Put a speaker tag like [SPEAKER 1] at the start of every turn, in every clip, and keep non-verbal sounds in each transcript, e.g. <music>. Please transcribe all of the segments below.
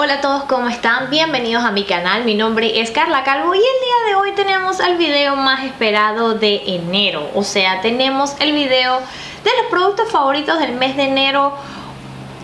[SPEAKER 1] Hola a todos, ¿cómo están? Bienvenidos a mi canal, mi nombre es Carla Calvo y el día de hoy tenemos el video más esperado de enero O sea, tenemos el video de los productos favoritos del mes de enero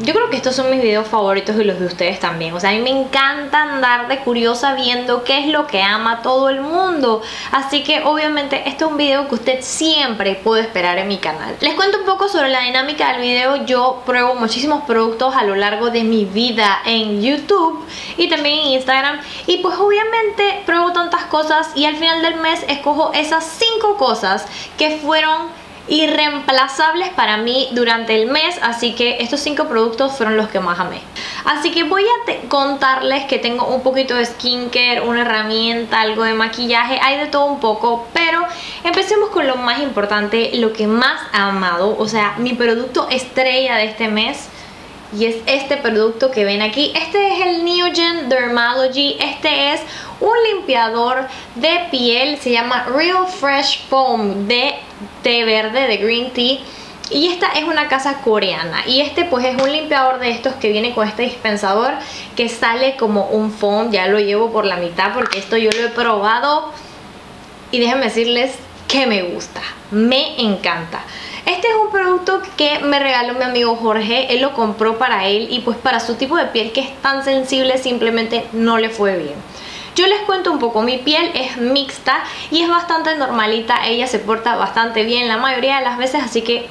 [SPEAKER 1] yo creo que estos son mis videos favoritos y los de ustedes también. O sea, a mí me encanta andar de curiosa viendo qué es lo que ama todo el mundo. Así que obviamente este es un video que usted siempre puede esperar en mi canal. Les cuento un poco sobre la dinámica del video. Yo pruebo muchísimos productos a lo largo de mi vida en YouTube y también en Instagram. Y pues obviamente pruebo tantas cosas y al final del mes escojo esas 5 cosas que fueron irreemplazables para mí durante el mes así que estos cinco productos fueron los que más amé así que voy a contarles que tengo un poquito de skincare una herramienta, algo de maquillaje hay de todo un poco pero empecemos con lo más importante lo que más he amado o sea mi producto estrella de este mes y es este producto que ven aquí. Este es el Neogen Dermalogy. Este es un limpiador de piel. Se llama Real Fresh Foam de té verde, de green tea. Y esta es una casa coreana y este pues es un limpiador de estos que viene con este dispensador que sale como un foam, ya lo llevo por la mitad porque esto yo lo he probado y déjenme decirles que me gusta, me encanta. Este es un producto que me regaló mi amigo Jorge, él lo compró para él y pues para su tipo de piel que es tan sensible simplemente no le fue bien. Yo les cuento un poco, mi piel es mixta y es bastante normalita, ella se porta bastante bien la mayoría de las veces, así que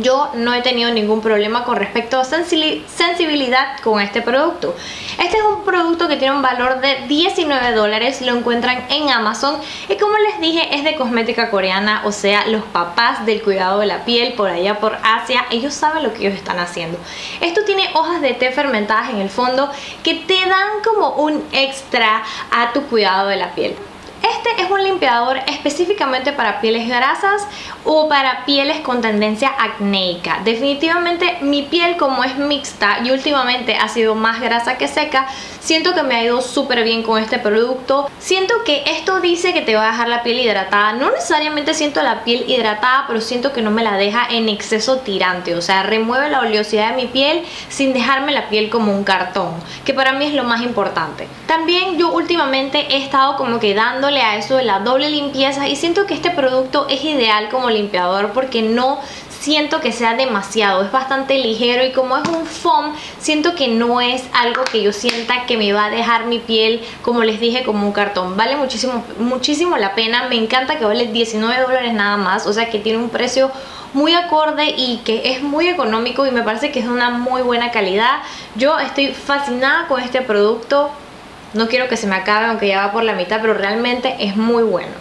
[SPEAKER 1] yo no he tenido ningún problema con respecto a sensibilidad con este producto. Este es un producto que tiene un valor de 19 dólares, lo encuentran en Amazon y como les dije es de cosmética coreana, o sea los papás del cuidado de la piel por allá por Asia, ellos saben lo que ellos están haciendo. Esto tiene hojas de té fermentadas en el fondo que te dan como un extra a tu cuidado de la piel. Este es un limpiador específicamente para pieles grasas o para pieles con tendencia acnéica. Definitivamente mi piel como es mixta y últimamente ha sido más grasa que seca, siento que me ha ido súper bien con este producto. Siento que esto dice que te va a dejar la piel hidratada. No necesariamente siento la piel hidratada, pero siento que no me la deja en exceso tirante. O sea, remueve la oleosidad de mi piel sin dejarme la piel como un cartón, que para mí es lo más importante. También yo últimamente he estado como que dándole a eso de la doble limpieza y siento que este producto es ideal como limpiador porque no siento que sea demasiado, es bastante ligero y como es un foam, siento que no es algo que yo sienta que me va a dejar mi piel, como les dije, como un cartón. Vale muchísimo, muchísimo la pena, me encanta que vale 19 dólares nada más, o sea que tiene un precio muy acorde y que es muy económico y me parece que es de una muy buena calidad. Yo estoy fascinada con este producto, no quiero que se me acabe aunque ya va por la mitad, pero realmente es muy bueno.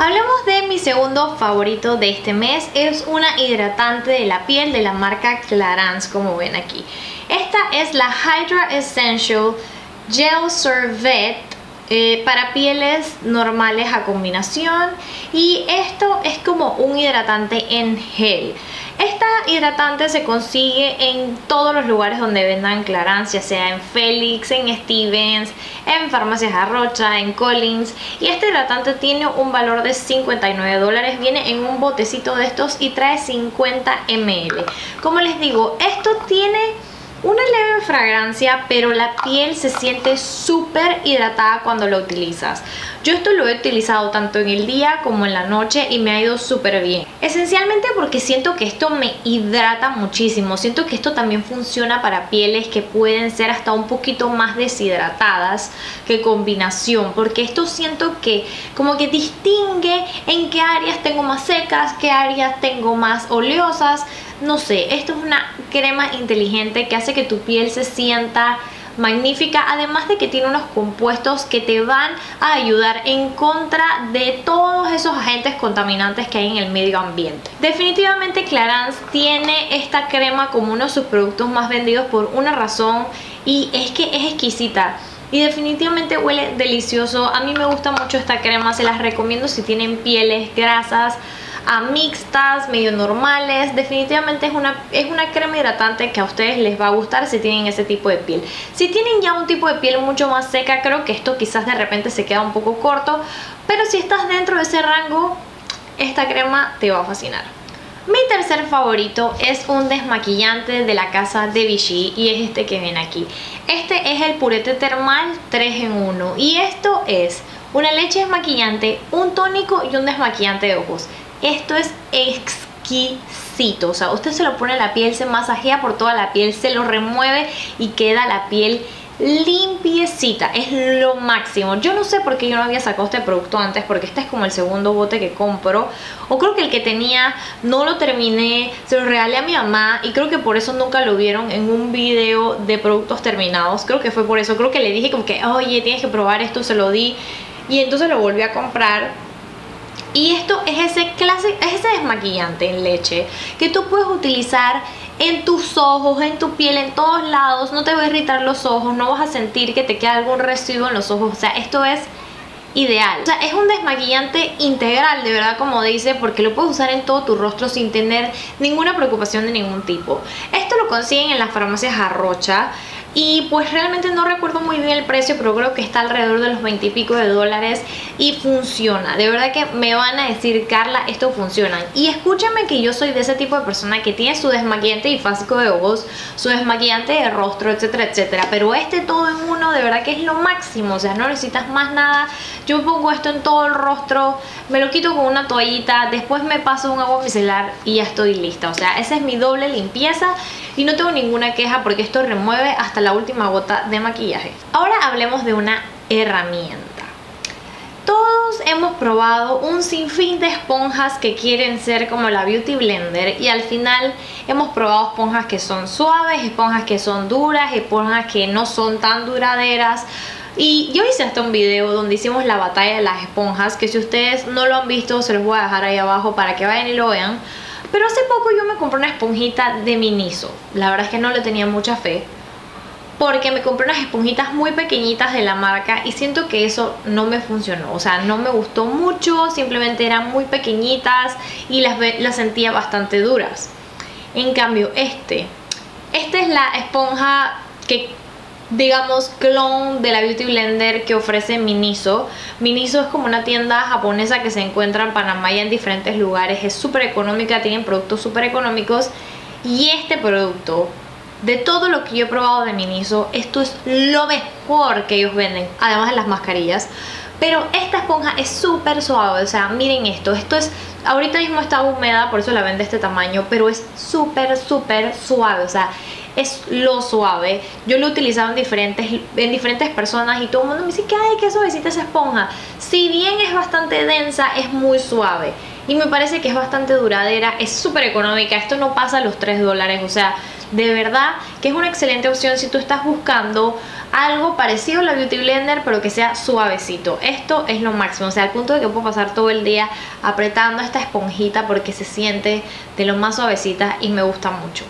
[SPEAKER 1] Hablemos de mi segundo favorito de este mes, es una hidratante de la piel de la marca Clarins, como ven aquí. Esta es la Hydra Essential Gel Servet eh, para pieles normales a combinación y esto es como un hidratante en gel. Esta hidratante se consigue en todos los lugares donde vendan Clarins, ya sea en Felix, en Stevens, en Farmacias Arrocha, en Collins. Y este hidratante tiene un valor de 59 dólares, viene en un botecito de estos y trae 50 ml. Como les digo, esto tiene una leve fragancia, pero la piel se siente súper hidratada cuando lo utilizas. Yo esto lo he utilizado tanto en el día como en la noche y me ha ido súper bien. Esencialmente porque siento que esto me hidrata muchísimo. Siento que esto también funciona para pieles que pueden ser hasta un poquito más deshidratadas que combinación. Porque esto siento que como que distingue en qué áreas tengo más secas, qué áreas tengo más oleosas no sé, esto es una crema inteligente que hace que tu piel se sienta magnífica, además de que tiene unos compuestos que te van a ayudar en contra de todos esos agentes contaminantes que hay en el medio ambiente. Definitivamente Clarins tiene esta crema como uno de sus productos más vendidos por una razón y es que es exquisita. Y definitivamente huele delicioso, a mí me gusta mucho esta crema, se las recomiendo si tienen pieles grasas a mixtas, medio normales. Definitivamente es una, es una crema hidratante que a ustedes les va a gustar si tienen ese tipo de piel. Si tienen ya un tipo de piel mucho más seca, creo que esto quizás de repente se queda un poco corto. Pero si estás dentro de ese rango, esta crema te va a fascinar. Mi tercer favorito es un desmaquillante de la casa de Vichy y es este que ven aquí. Este es el purete termal 3 en 1 y esto es una leche desmaquillante, un tónico y un desmaquillante de ojos. Esto es exquisito, o sea, usted se lo pone en la piel, se masajea por toda la piel, se lo remueve y queda la piel limpiecita, es lo máximo. Yo no sé por qué yo no había sacado este producto antes, porque este es como el segundo bote que compro. O creo que el que tenía no lo terminé, se lo regalé a mi mamá y creo que por eso nunca lo vieron en un video de productos terminados. Creo que fue por eso, creo que le dije como que, oye, tienes que probar esto, se lo di. Y entonces lo volví a comprar y esto es ese clase, es ese desmaquillante en leche que tú puedes utilizar en tus ojos, en tu piel, en todos lados. No te va a irritar los ojos, no vas a sentir que te queda algún residuo en los ojos. O sea, esto es ideal. O sea, es un desmaquillante integral, de verdad, como dice, porque lo puedes usar en todo tu rostro sin tener ninguna preocupación de ningún tipo. Esto lo consiguen en las farmacias Arrocha. Y pues realmente no recuerdo muy bien el precio, pero creo que está alrededor de los 20 y pico de dólares y funciona. De verdad que me van a decir, Carla, esto funciona. Y escúchame que yo soy de ese tipo de persona que tiene su desmaquillante bifásico de ojos, su desmaquillante de rostro, etcétera, etcétera. Pero este todo en uno de verdad que es lo máximo, o sea, no necesitas más nada. Yo pongo esto en todo el rostro, me lo quito con una toallita, después me paso un agua micelar y ya estoy lista. O sea, esa es mi doble limpieza y no tengo ninguna queja porque esto remueve hasta la última gota de maquillaje. Ahora hablemos de una herramienta. Todos hemos probado un sinfín de esponjas que quieren ser como la Beauty Blender y al final hemos probado esponjas que son suaves, esponjas que son duras, esponjas que no son tan duraderas. Y yo hice hasta un video donde hicimos la batalla de las esponjas, que si ustedes no lo han visto se los voy a dejar ahí abajo para que vayan y lo vean. Pero hace poco yo me compré una esponjita de Miniso. La verdad es que no le tenía mucha fe. Porque me compré unas esponjitas muy pequeñitas de la marca y siento que eso no me funcionó. O sea, no me gustó mucho, simplemente eran muy pequeñitas y las, sentía bastante duras. En cambio, este, esta es la esponja que digamos, clon de la Beauty Blender que ofrece Miniso. Miniso es como una tienda japonesa que se encuentra en Panamá y en diferentes lugares. Es súper económica, tienen productos súper económicos. Y este producto, de todo lo que yo he probado de Miniso, esto es lo mejor que ellos venden, además de las mascarillas. Pero esta esponja es súper suave, o sea, miren esto, esto es, ahorita mismo está húmeda, por eso la vende de este tamaño, pero es súper, súper suave, o sea, es lo suave. Yo lo he utilizado en diferentes, en diferentes personas y todo el mundo me dice que ay, qué suavecita esa esponja. Si bien es bastante densa, es muy suave. Y me parece que es bastante duradera, es súper económica. Esto no pasa los 3 dólares, o sea, de verdad que es una excelente opción si tú estás buscando algo parecido a la Beauty Blender pero que sea suavecito. Esto es lo máximo, o sea al punto de que puedo pasar todo el día apretando esta esponjita porque se siente de lo más suavecita y me gusta mucho.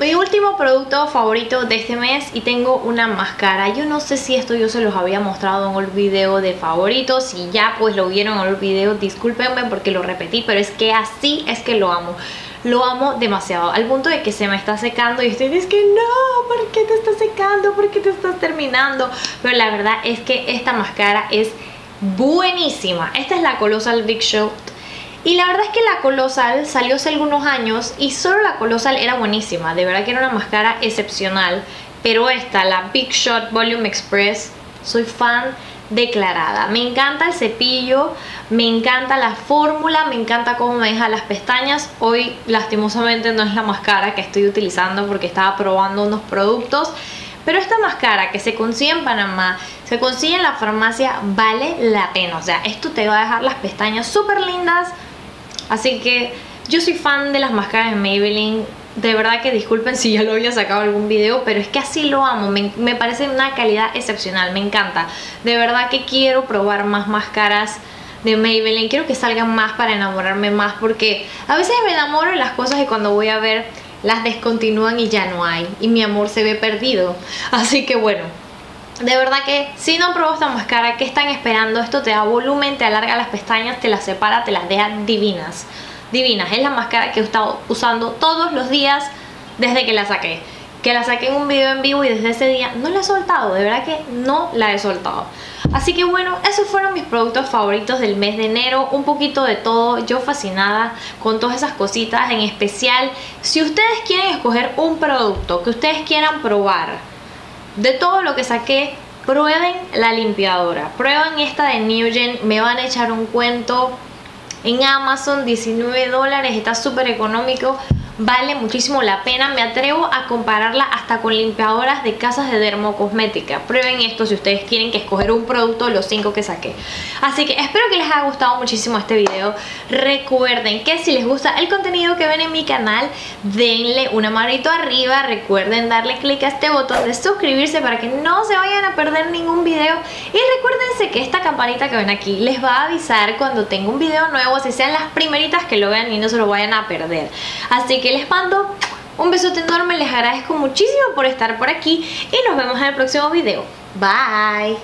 [SPEAKER 1] Mi último producto favorito de este mes y tengo una máscara. Yo no sé si esto yo se los había mostrado en el video de favoritos si ya pues lo vieron en el video discúlpenme porque lo repetí pero es que así es que lo amo lo amo demasiado, al punto de que se me está secando y ustedes que no, ¿por qué te está secando? ¿Por qué te estás terminando? Pero la verdad es que esta máscara es buenísima. Esta es la Colossal Big Shot y la verdad es que la Colossal salió hace algunos años y solo la Colossal era buenísima, de verdad que era una máscara excepcional, pero esta, la Big Shot Volume Express, soy fan declarada. Me encanta el cepillo, me encanta la fórmula, me encanta cómo me deja las pestañas. Hoy lastimosamente no es la máscara que estoy utilizando porque estaba probando unos productos. Pero esta máscara que se consigue en Panamá, se consigue en la farmacia, vale la pena. O sea, esto te va a dejar las pestañas súper lindas. Así que yo soy fan de las máscaras de Maybelline de verdad que disculpen si ya lo había sacado algún video, pero es que así lo amo, me, me parece una calidad excepcional, me encanta. De verdad que quiero probar más máscaras de Maybelline, quiero que salgan más para enamorarme más, porque a veces me enamoro de las cosas y cuando voy a ver las descontinúan y ya no hay, y mi amor se ve perdido. <laughs> Así que bueno, de verdad que si no probado esta máscara, ¿qué están esperando? Esto te da volumen, te alarga las pestañas, te las separa, te las deja divinas divinas. Es la máscara que he estado usando todos los días desde que la saqué. Que la saqué en un video en vivo y desde ese día no la he soltado. De verdad que no la he soltado. Así que bueno, esos fueron mis productos favoritos del mes de enero, un poquito de todo, yo fascinada con todas esas cositas, en especial si ustedes quieren escoger un producto que ustedes quieran probar, de todo lo que saqué, prueben la limpiadora, prueben esta de Newgen, me van a echar un cuento en Amazon, 19 dólares, está súper económico, vale muchísimo la pena. Me atrevo a compararla hasta con limpiadoras de casas de dermocosmética. Prueben esto si ustedes quieren que escoger un producto los 5 que saqué. Así que espero que les haya gustado muchísimo este video. Recuerden que si les gusta el contenido que ven en mi canal, denle una manito arriba. Recuerden darle clic a este botón de suscribirse para que no se vayan a perder ningún video. Y recuérdense que esta campanita que ven aquí les va a avisar cuando tenga un video nuevo, si sean las primeritas que lo vean y no se lo vayan a perder. Así que que les mando un besote enorme, les agradezco muchísimo por estar por aquí y nos vemos en el próximo video. Bye.